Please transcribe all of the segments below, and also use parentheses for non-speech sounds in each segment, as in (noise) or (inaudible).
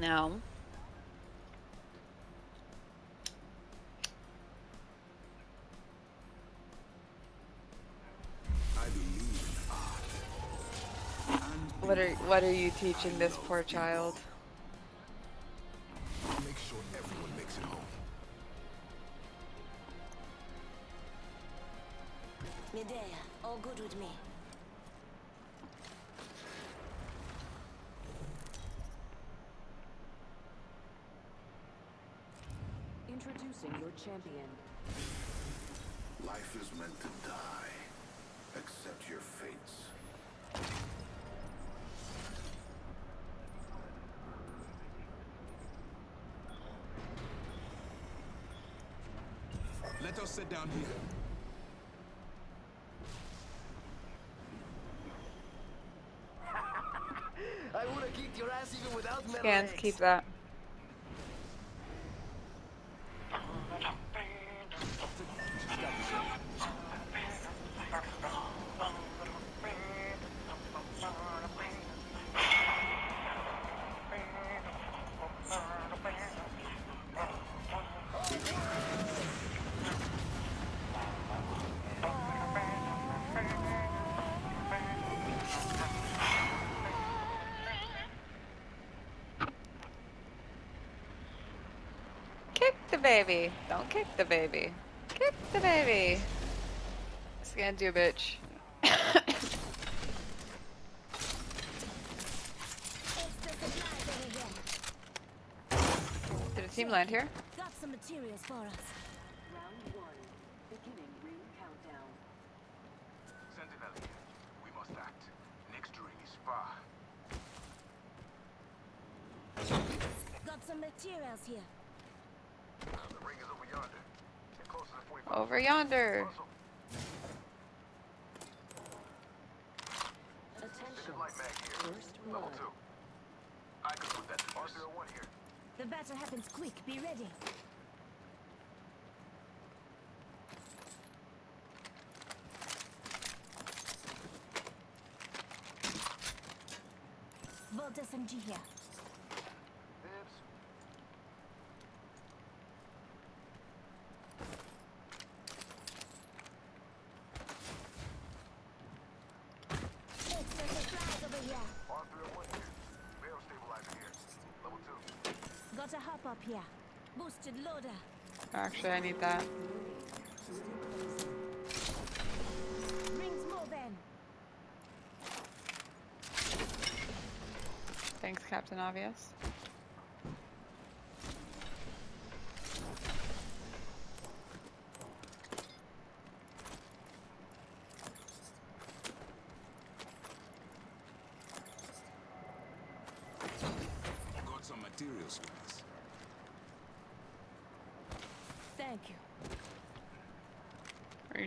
No. I believe in art. And What are what are you teaching this poor child? I'll make sure everyone makes it home. Medea, all good with me. Introducing your champion. Life is meant to die. Accept your fates. Let us sit down here. (laughs) I would have kicked your ass even without metal Scans, legs. keep that. Baby. Don't kick the baby. Kick the baby. Scan do, bitch. Extra supplies over. Did a team land here? Got some materials for us. Round one. Beginning ring countdown. Sentinel here. We must act. Next ring is far. Got some materials here. the ring is over yonder. Get closer to 45. Over yonder. Attention. light mag here. First blood. I can put that. R01 here. The battle happens quick. Be ready. Volt SMG here. Dibs. Extra supplies over here. R301 here. Barrel stabilizer here. Level 2. Got a hop up here. Boosted loader. Actually, I need that. Thanks, Captain Obvious. Got some materials with us. Thank you. Are you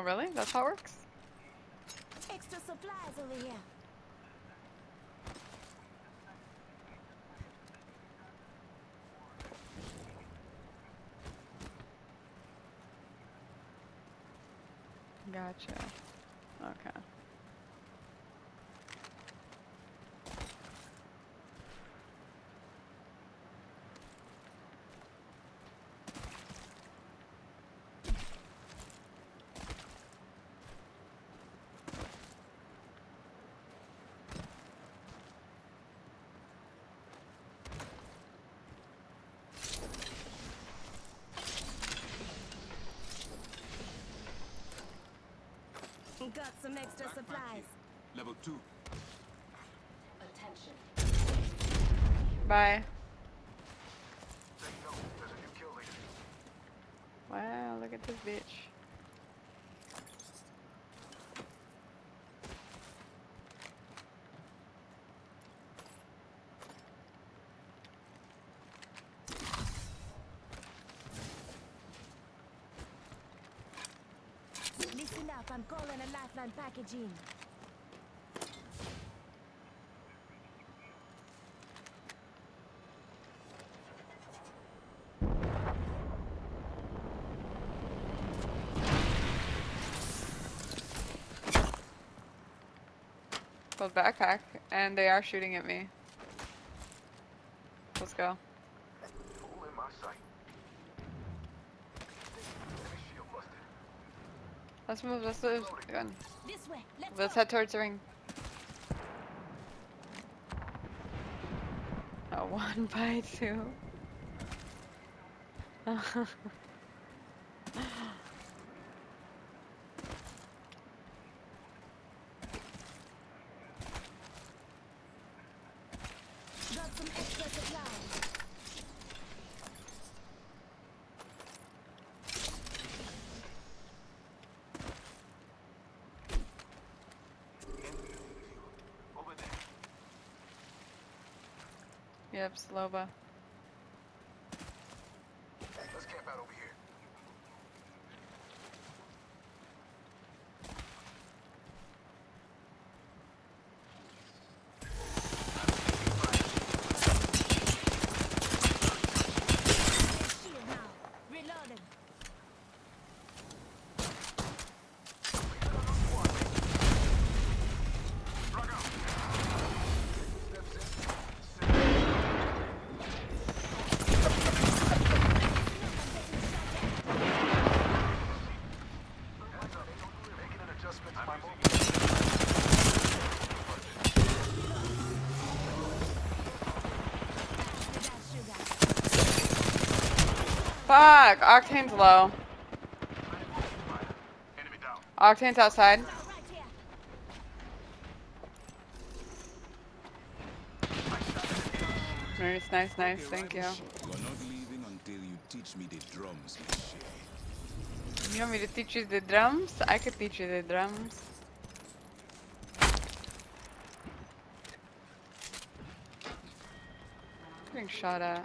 Oh, really? That's how it works? Extra supplies over here. Gotcha. Okay. Got some extra supplies. Level 2. Attention. Bye. Take note. There's a new kill leader. Wow, look at this bitch. I'm calling a lifeline package in. Well, backpack, and they are shooting at me. Let's go. Fool in my sight. Enemy shield busted. Let's move. Let's move. This way. Let's, Let's head towards the ring. A (laughs) one by two. Got some extra supplies. Over there. Yep, Slova. Let's camp out over here. Shield now. Reloading. Making an adjustment to my movement. Sugar, sugar. Fuck! Octane's low. Octane's outside. Nice, nice, nice. Thank you. You want me to teach you the drums? I could teach you the drums. Being shot at.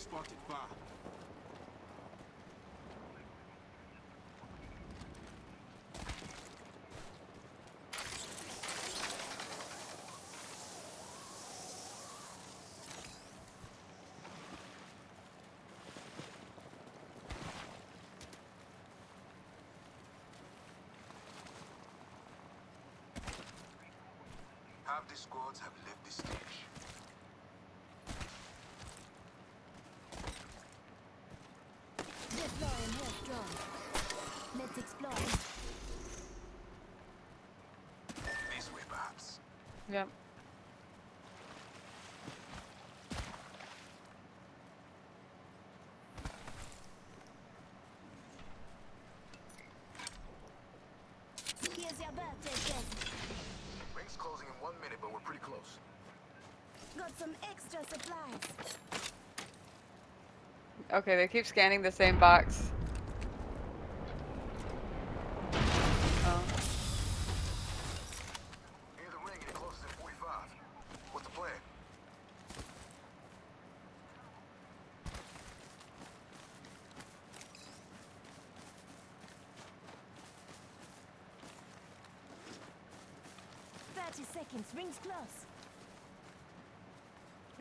spotted far. Half the squads have left the stage. Let's explore. This way, perhaps. Yep. Here's your birthday present. Ring's closing in one minute, but we're pretty close. Got some extra supplies. Okay, they keep scanning the same box. 30 seconds. Rings close.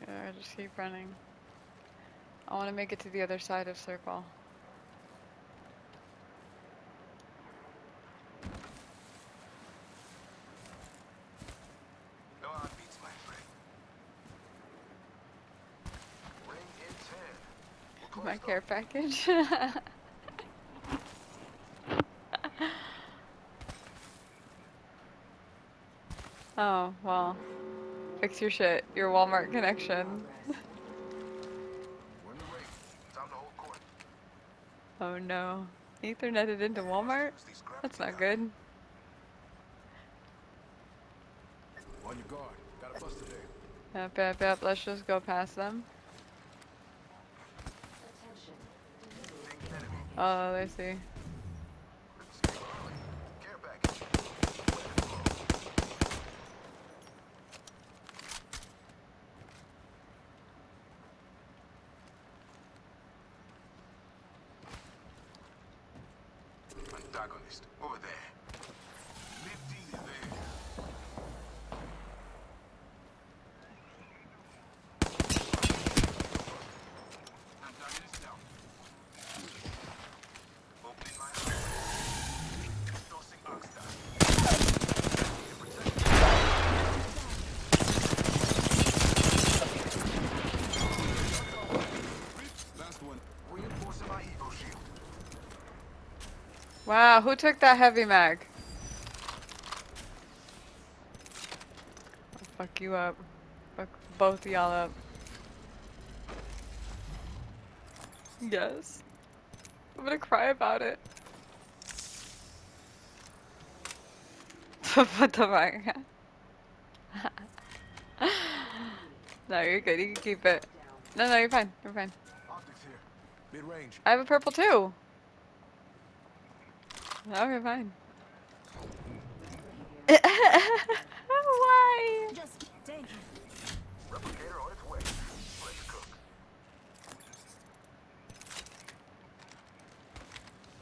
Yeah, just keep running. I want to make it to the other side of circle. my care package. (laughs) Oh, well. Fix your shit. Your Walmart connection. (laughs) Oh no. Etherneted into Walmart? That's not good. On your guard. Got a bus today. Yep, yep, yep. Let's just go past them. Oh, I see. Care package. Antagonist. Over there. Lifting is there. Antagonist down. Opening my eyes. Tossing Oxstar. Last one. Reinforcing my Evo shield. Wow, who took that heavy mag? I'll fuck you up. Fuck both of y'all up. Yes. I'm gonna cry about it. (laughs) What the fuck? (laughs) no, you're good. You can keep it. No, no, you're fine. You're fine. Optics here. Mid-range. I have a purple too. Okay, fine. (laughs) Why? Just thank you. Replicator on its way. Let's.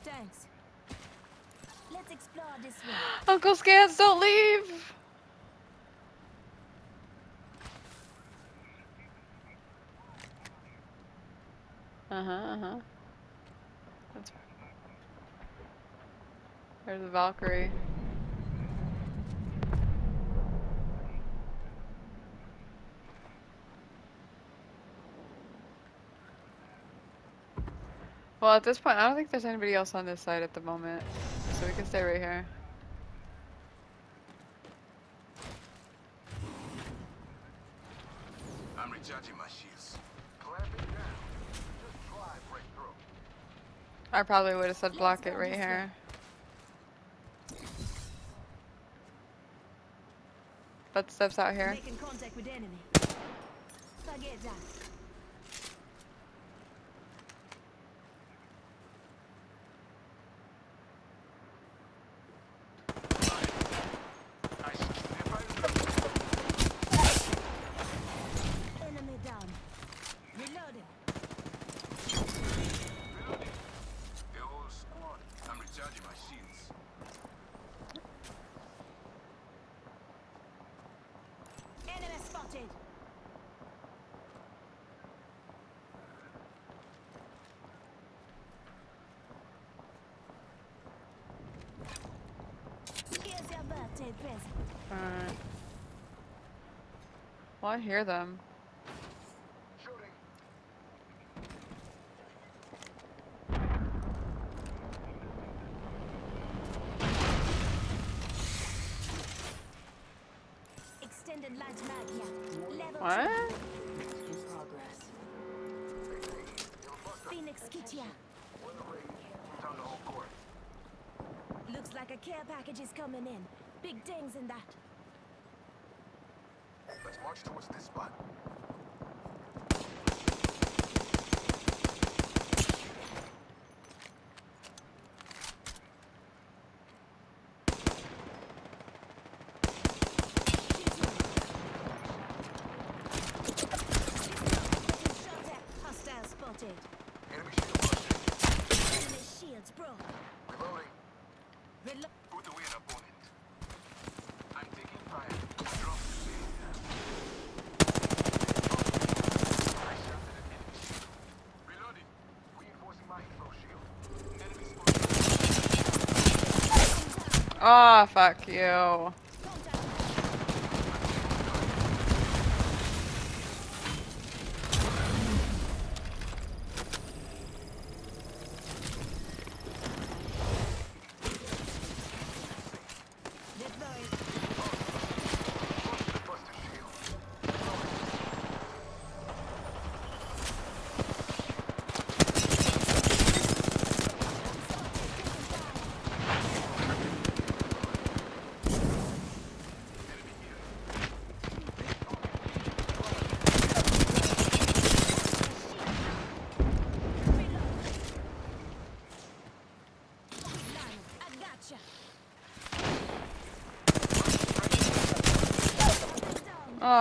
Thanks. Let's explore this way. Uncle Scans, don't leave. Uh-huh, Uh huh. There's a Valkyrie. Well, at this point, I don't think there's anybody else on this side at the moment, so we can stay right here. I'm recharging my shields. Clamping down. Just try break through. I probably would have said block it right here. Footsteps out here. Making contact with enemy. Forget that. Nice. Nearby Enemy down. Reloading. Reloading. The whole squad. I'm recharging my shields. Enemy spotted. Here's your birthday present. Alright. Well, I hear them. Shooting. Extended light mag here. Level What? In progress. two. Phoenix kit here. We're in the ring. Time to hold court. Looks like a care package is coming in. Big things in that. Let's march towards this spot. Shot at. Hostile spotted. Enemy shield busted. Enemy shields broke. Reloading. Relo- Put away an opponent. I'm taking fire. Drop the blade. I shot at an enemy shield. Reloading. Reinforcing my Evo shield. Enemy spotted. Oh, fuck you.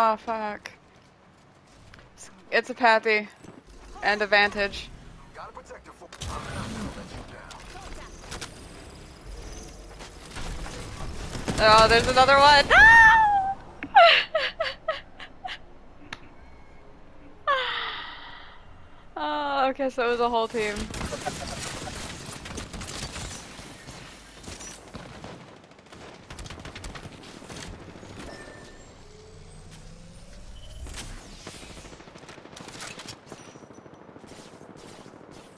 Oh fuck. It's- a pappy. And a vantage. Oh, there's another one. No! oh, (laughs) okay, so it was a whole team.